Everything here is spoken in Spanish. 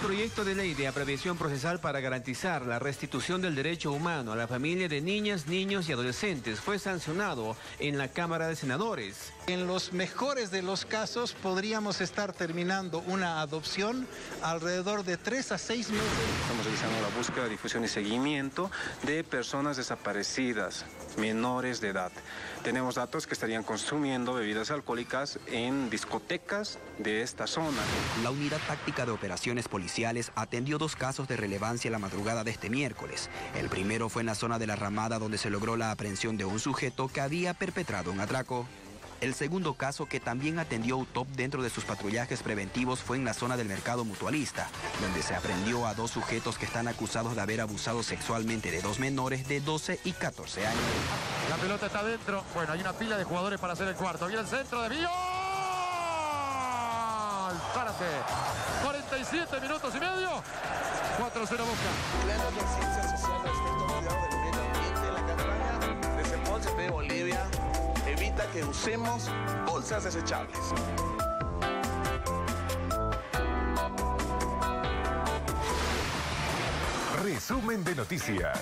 proyecto de ley de abreviación procesal para garantizar la restitución del derecho humano a la familia de niñas, niños y adolescentes fue sancionado en la Cámara de Senadores. En los mejores de los casos podríamos estar terminando una adopción alrededor de tres a seis meses. Estamos realizando la búsqueda, difusión y seguimiento de personas desaparecidas, menores de edad. Tenemos datos que estarían consumiendo bebidas alcohólicas en discotecas de esta zona. La Unidad Táctica de Operaciones Policiales atendió dos casos de relevancia la madrugada de este miércoles. El primero fue en la zona de la Ramada donde se logró la aprehensión de un sujeto que había perpetrado un atraco. El segundo caso que también atendió UTOP dentro de sus patrullajes preventivos fue en la zona del mercado mutualista, donde se aprendió a dos sujetos que están acusados de haber abusado sexualmente de dos menores de 12 y 14 años. La pelota está dentro. Bueno, hay una pila de jugadores para hacer el cuarto. Viene el centro de Vío. Párate. 47 minutos y medio. 4-0 Boca. Plena conciencia social respecto al cuidado del medio ambiente en la campaña Desembolse de Bolivia evita que usemos bolsas desechables. Resumen de noticias.